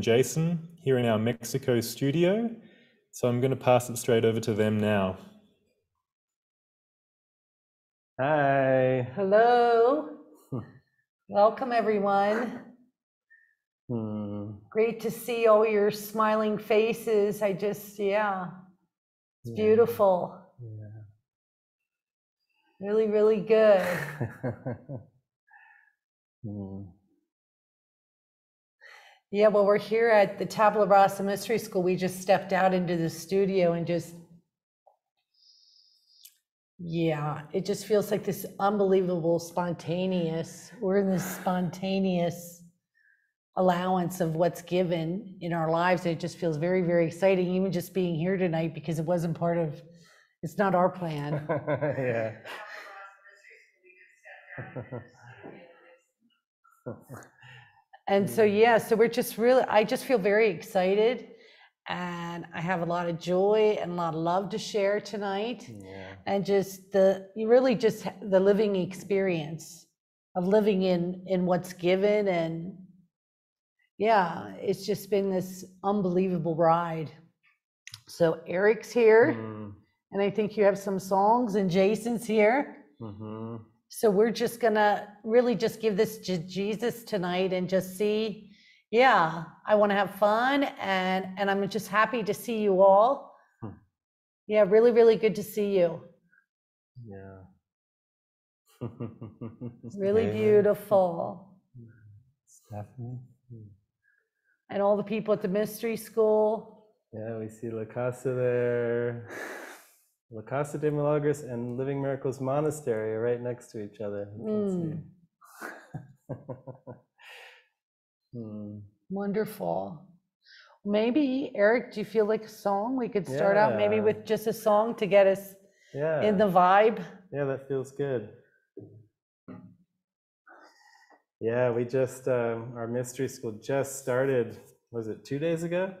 Jason here in our Mexico studio. So I'm going to pass it straight over to them now. Hi. Hello. Welcome, everyone. Hmm. Great to see all your smiling faces. I just, yeah, it's Yeah. beautiful. Yeah. Really, really good. Hmm. Yeah, well, we're here at the Tabula Rasa Mystery School. We just stepped out into the studio and just, yeah, it just feels like this unbelievable spontaneous. We're in this spontaneous allowance of what's given in our lives. It just feels very, very exciting, even just being here tonight because it wasn't part of, it's not our plan. yeah. And so, yeah, so we're just really, I just feel very excited. And I have a lot of joy and a lot of love to share tonight. yeah. And just the, you really just the living experience of living in, in what's given. And yeah, it's just been this unbelievable ride. So Eric's here, Hmm. and I think you have some songs, and Jason's here. Mhm. So we're just gonna really just give this to Jesus tonight and just see, yeah, I want to have fun and and I'm just happy to see you all. Hmm. Yeah, really, really good to see you. Yeah. Really Amen. beautiful. Stephanie. Hmm. And all the people at the mystery school. Yeah, we see La Casa there. La Casa de Milagros and Living Miracles Monastery are right next to each other. Hmm. Wonderful. Maybe, Eric, do you feel like a song? We could start out maybe with just a song to get us Yeah. in the vibe. Yeah, that feels good. Yeah, we just, um, our mystery school just started, was it two days ago?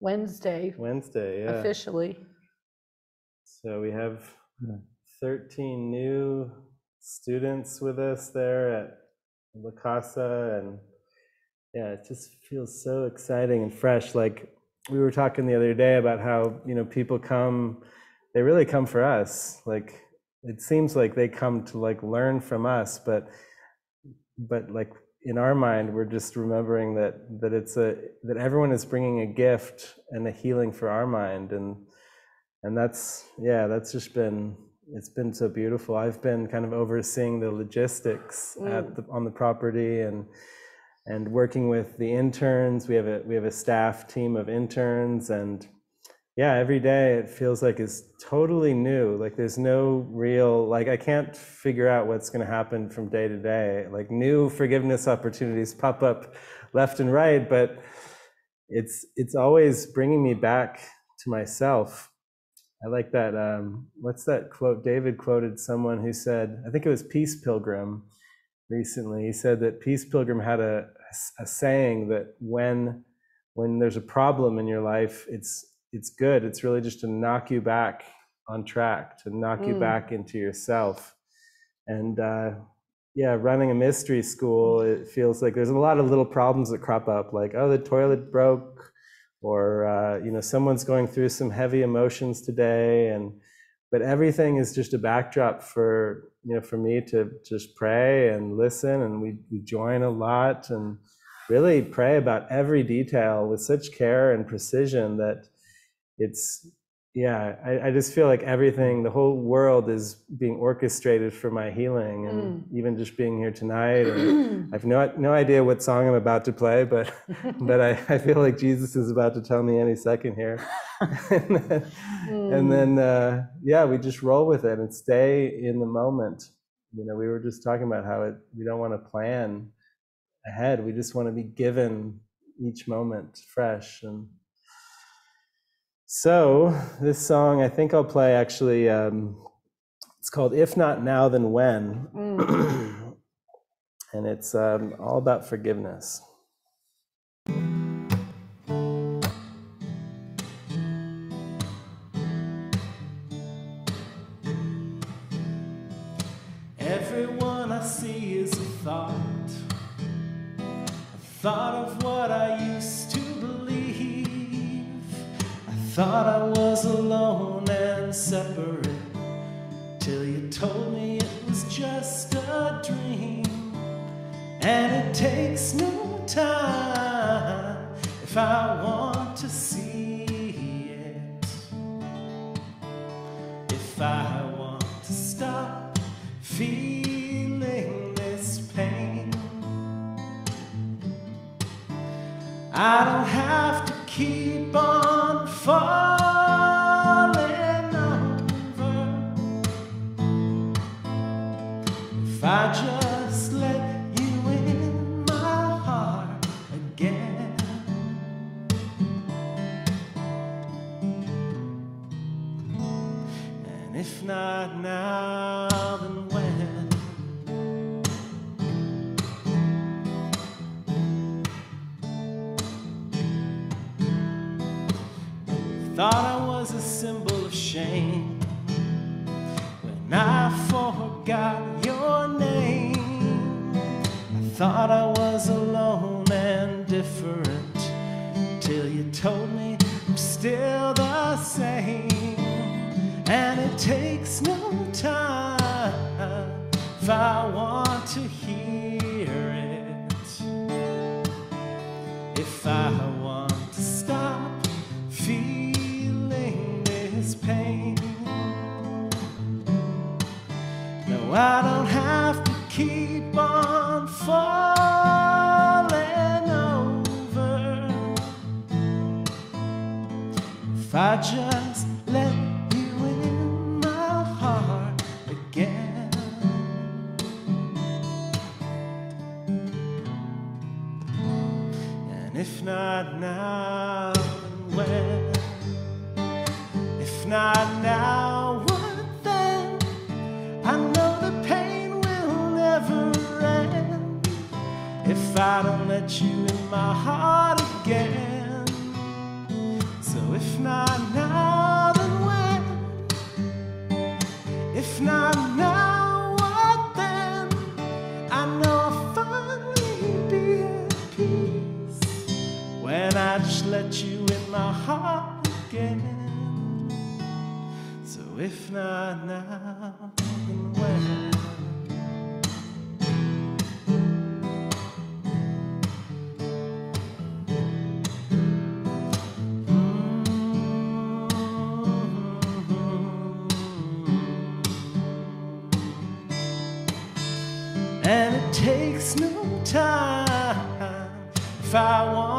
Wednesday, Wednesday, yeah. officially. So we have 13 new students with us there at La Casa, and yeah, it just feels so exciting and fresh. Like we were talking the other day about how, you know, people come, they really come for us. Like it seems like they come to like learn from us, but but like in our mind we're just remembering that that it's a that everyone is bringing a gift and a healing for our mind and and that's yeah that's just been it's been so beautiful. I've been kind of overseeing the logistics mm. at the, on the property and and working with the interns. We have a we have a staff team of interns and yeah every day it feels like it's totally new. Like there's no real like i can't figure out what's going to happen from day to day. Like new forgiveness opportunities pop up left and right but it's it's always bringing me back to myself i like that um, what's that quote? David quoted someone who said i think it was peace pilgrim recently. He said that peace pilgrim had a, a saying that when when there's a problem in your life it's it's good. It's really just to knock you back on track to knock you Mm. back into yourself. And uh, yeah running a mystery school it feels like there's a lot of little problems that crop up like oh the toilet broke or uh, you know someone's going through some heavy emotions today and but everything is just a backdrop for you know for me to just pray and listen and we, we join a lot and really pray about every detail with such care and precision that it's yeah I, I just feel like everything the whole world is being orchestrated for my healing and even just being here tonight and i've no, no idea what song i'm about to play but but I, I feel like jesus is about to tell me any second here. And then, and then uh, yeah we just roll with it and stay in the moment. You know we were just talking about how it we don't want to plan ahead. We just want to be given each moment fresh and so this song i think i'll play actually um, it's called if not now then when. And it's um, all about forgiveness and separate till you told me it was just a dream. And it takes no time if I want to see it. If I want to stop feeling this pain, I don't have to keep on falling again. And if not now, then when? Thought I was a symbol of shame when I forgot your name. I thought I was alone you told me I'm still the same. And it takes no time if I want to hear I just let you in my heart again. And if not now, then when? If not now, what then? I know the pain will never end if I don't let you in my heart again. If not now, then when? If not now, what then? I know I'll finally be at peace when I just let you in my heart again. So if not now, takes no time. If I want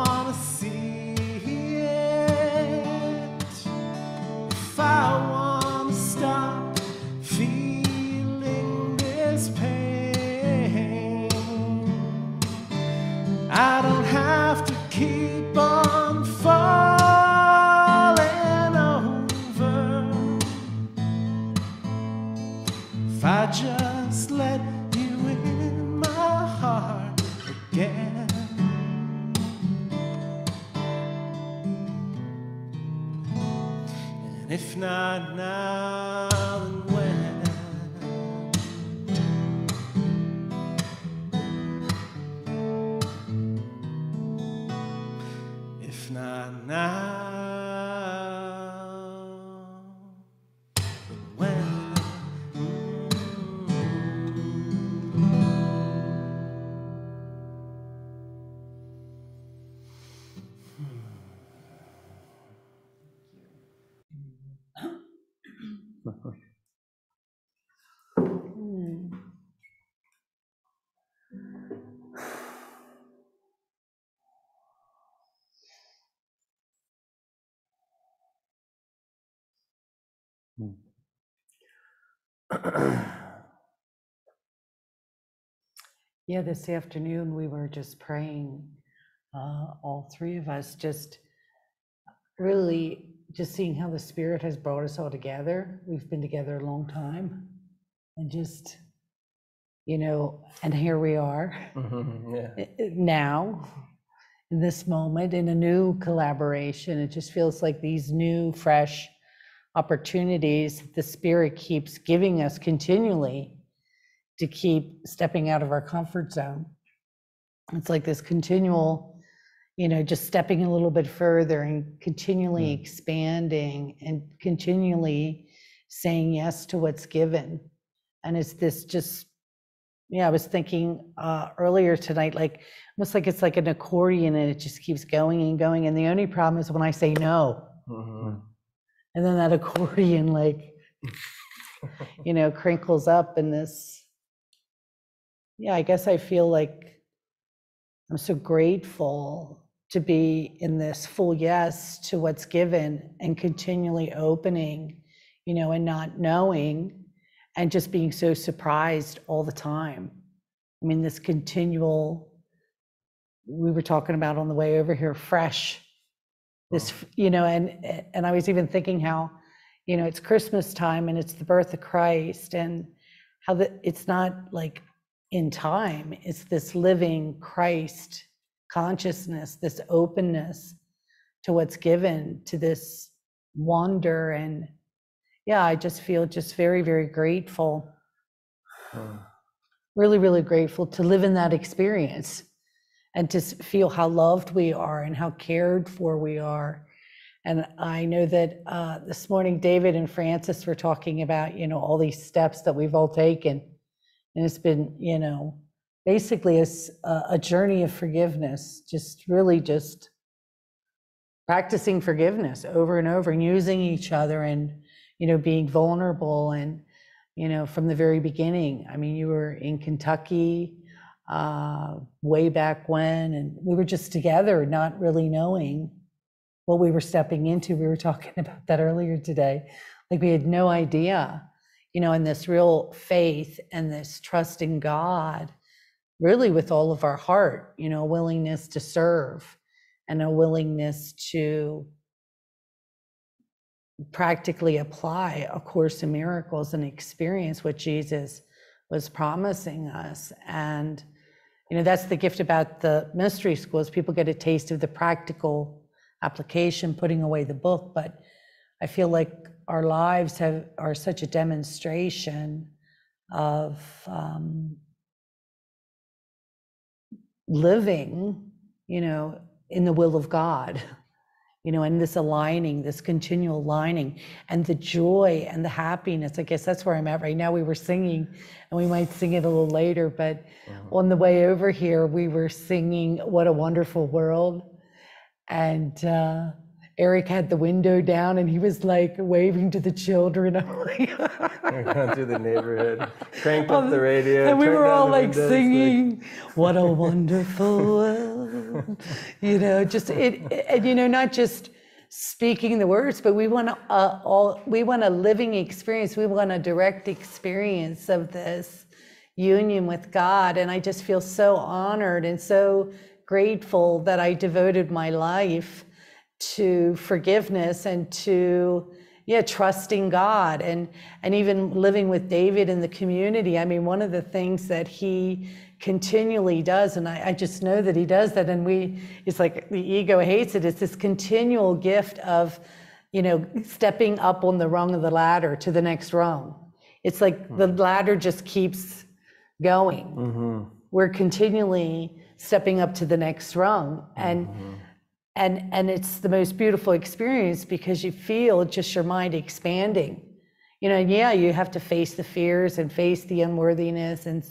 Yeah, this afternoon, we were just praying, uh, all three of us, just really just seeing how the Spirit has brought us all together. We've been together a long time. And just, you know, and here we are yeah. i- i- now, in this moment, in a new collaboration. It just feels like these new, fresh opportunities the Spirit keeps giving us continually to keep stepping out of our comfort zone. It's like this continual, you know, just stepping a little bit further and continually expanding and continually saying yes to what's given. And it's this just, yeah, I was thinking uh, earlier tonight, like almost like it's like an accordion and it just keeps going and going. And the only problem is when I say no, Mhm. And then that accordion, like, you know, crinkles up in this. Yeah, I guess I feel like I'm so grateful to be in this full yes to what's given and continually opening, you know, and not knowing and just being so surprised all the time. I mean, this continual, we were talking about on the way over here, fresh this you know and and i was even thinking how you know it's christmas time and it's the birth of christ and how that it's not like in time it's this living christ consciousness this openness to what's given to this wonder and yeah i just feel just very very grateful. Mm. really really grateful to live in that experience and to feel how loved we are and how cared for we are. And I know that uh, this morning, David and Francis were talking about, you know, all these steps that we've all taken. And it's been, you know, basically a journey of forgiveness, just really just practicing forgiveness over and over and using each other and, you know, being vulnerable and, you know, from the very beginning. I mean, you were in Kentucky uh, way back when, and we were just together, not really knowing what we were stepping into. We were talking about that earlier today. Like we had no idea, you know, and this real faith and this trust in God, really with all of our heart, you know, willingness to serve and a willingness to practically apply a course in miracles and experience what Jesus was promising us. And, you know, that's the gift about the mystery schools. People get a taste of the practical application, putting away the book. But I feel like our lives have are such a demonstration of um, living, you know, in the will of God you know, and this aligning, this continual aligning, and the joy and the happiness. I guess that's where I'm at right now. We were singing, and we might sing it a little later, but on the way over here, we were singing "What a Wonderful World," and uh, Eric had the window down, and he was like waving to the children. I'm like, We're going through the neighborhood, cranked up the radio, and we were all like singing what a wonderful world you know just it and you know not just speaking the words but we want a, a uh, all we want a living experience. We want a direct experience of this union with god. And i just feel so honored and so grateful that i devoted my life to forgiveness and to yeah trusting god and and even living with david in the community. I mean one of the things that he continually does and I, I just know that he does that and we it's like the ego hates it. It's this continual gift of you know stepping up on the rung of the ladder to the next rung. It's like the ladder just keeps going. Mhm. we're continually stepping up to the next rung. And and and it's the most beautiful experience because you feel just your mind expanding. You know yeah you have to face the fears and face the unworthiness and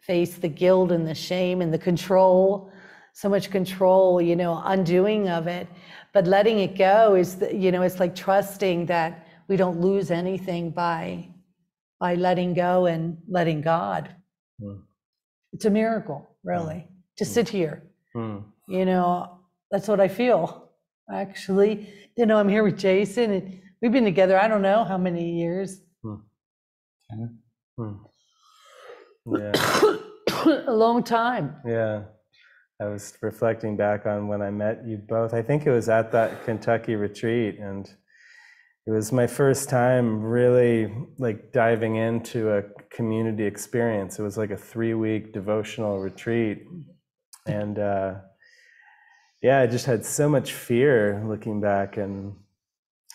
face the guilt and the shame and the control so much control you know undoing of it. But letting it go is the, you know it's like trusting that we don't lose anything by by letting go and letting god. Hmm. it's a miracle really to sit here. Hmm. you know that's what i feel actually you know i'm here with jason and we've been together i don't know how many years Hmm. Yeah. a long time Yeah. I was reflecting back on when I met you both. I think it was at that Kentucky retreat and it was my first time really like diving into a community experience. It was like a 3-week devotional retreat and uh yeah, I just had so much fear looking back and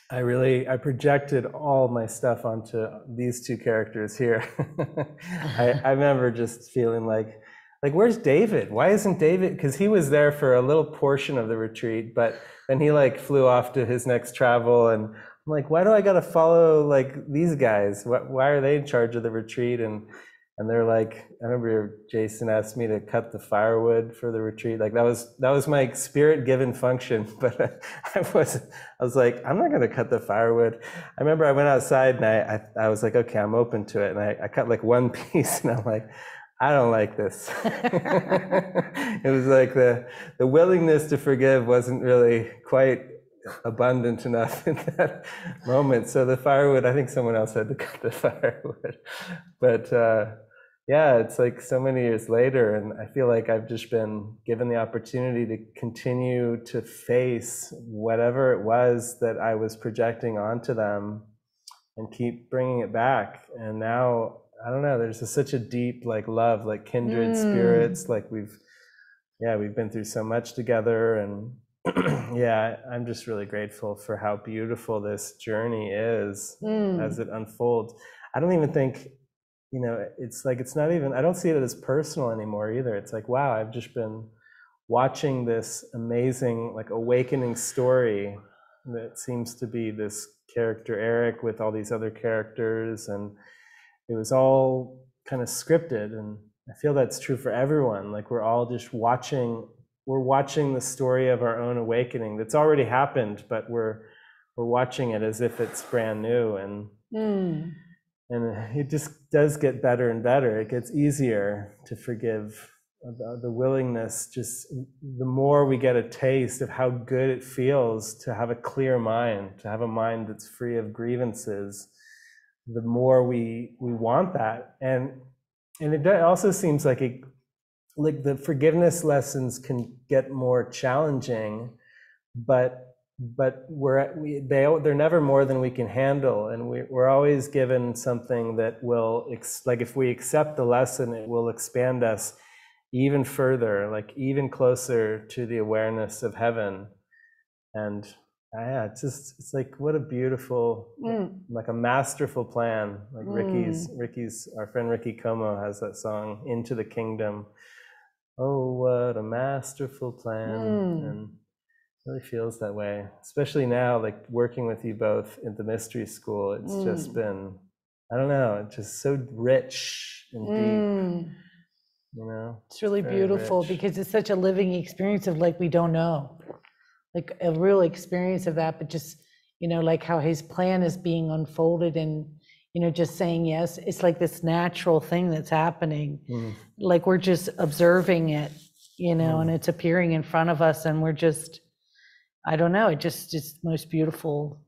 I really I projected all my stuff onto these two characters here. I, I remember just feeling like like, where's David? Why isn't David? Because he was there for a little portion of the retreat, but then he like flew off to his next travel. And I'm like, why do I got to follow like these guys? Why, why are they in charge of the retreat? And and they're like, I remember Jason asked me to cut the firewood for the retreat. Like that was that was my spirit given function. But I was I was like, I'm not gonna cut the firewood. I remember I went outside and I I, I was like, okay, I'm open to it. And I, I cut like one piece and I'm like, I don't like this. it was like the the willingness to forgive wasn't really quite abundant enough in that moment. So the firewood, I think someone else had to cut the firewood. But uh, yeah, it's like so many years later, and I feel like I've just been given the opportunity to continue to face whatever it was that I was projecting onto them and keep bringing it back. And now, I don't know, there's a, such a deep like love, like kindred Mm. spirits, like we've, yeah, we've been through so much together. And yeah, I'm just really grateful for how beautiful this journey is Mm. as it unfolds. I don't even think, you know, it's like it's not even. I don't see it as personal anymore either. It's like, wow, I've just been watching this amazing, like, awakening story that seems to be this character Eric with all these other characters, and it was all kind of scripted. And I feel that's true for everyone. Like we're all just watching. We're watching the story of our own awakening that's already happened, but we're we're watching it as if it's brand new and Mm. and it just does get better and better it gets easier to forgive the, the willingness just the more we get a taste of how good it feels to have a clear mind to have a mind that's free of grievances the more we we want that and and it also seems like it like the forgiveness lessons can get more challenging but but we're at- we, they they're never more than we can handle and we, we're always given something that will ex, like if we accept the lesson it will expand us even further like even closer to the awareness of heaven. And uh, yeah it's just it's like what a beautiful Mm. like a masterful plan. Like ricky's ricky's our friend ricky como has that song into the kingdom oh what a masterful plan Mm. and it really feels that way especially now like working with you both in the mystery school it's just Mm. been i don't know it's just so rich and deep Mm. you know It's really Very beautiful rich. because it's such a living experience of like we don't know, like a real experience of that, but just, you know, like how his plan is being unfolded and, you know, just saying yes. It's like this natural thing that's happening. Mm. Like we're just observing it, you know, and it's appearing in front of us and we're just, I don't know, it just is the most beautiful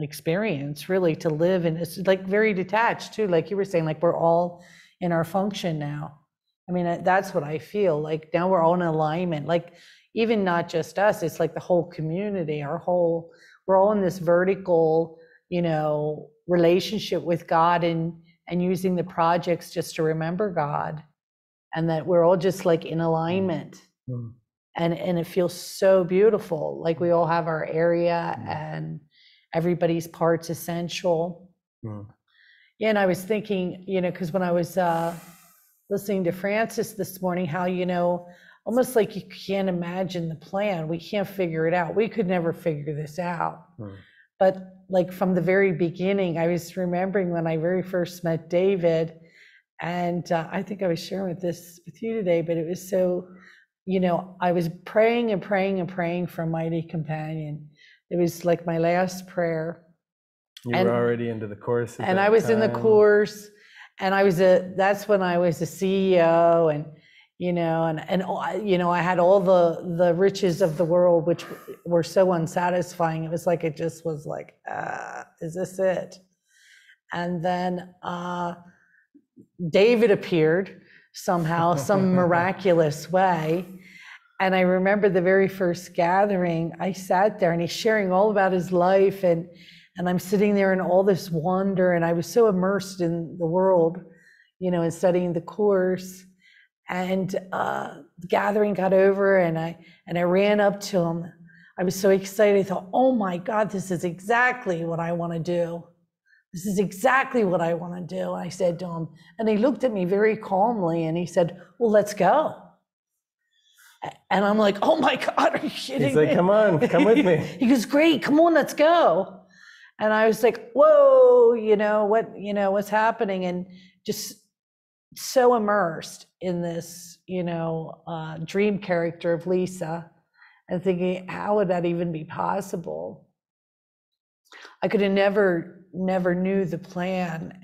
experience really to live and it's like very detached too like you were saying like we're all in our function now i mean that's what i feel like now we're all in alignment like even not just us it's like the whole community our whole we're all in this vertical you know relationship with god and and using the projects just to remember god and that we're all just like in alignment Mm. and and it feels so beautiful like we all have our area Mm. and everybody's parts essential Mm. yeah and i was thinking you know because when i was uh listening to francis this morning how you know almost like you can't imagine the plan we can't figure it out we could never figure this out Mm. but like from the very beginning i was remembering when i very first met david and uh, i think i was sharing with this with you today but it was so you know i was praying and praying and praying for a mighty companion it was like my last prayer you And- were already into the course and I was in the course, and I was a. That's when I was a CEO, and you know, and and you know, I had all the the riches of the world, which were so unsatisfying. It was like it just was like, uh, is this it? And then uh, David appeared somehow, some miraculous way. And I remember the very first gathering, I sat there and he's sharing all about his life and and I'm sitting there in all this wonder and I was so immersed in the world, you know, and studying the course. And uh, the gathering got over and I and I ran up to him. I was so excited. I thought, oh my God, this is exactly what I want to do. This is exactly what I want to do. I said to him, and he looked at me very calmly and he said, Well, let's go. And I'm like, Oh my God, are you kidding He's like, me?" come on, come with me. he goes, Great, come on, let's go. And I was like, Whoa, you know, what, you know, what's happening? And just so immersed in this, you know, uh, dream character of Lisa and thinking, how would that even be possible? I could have never, never knew the plan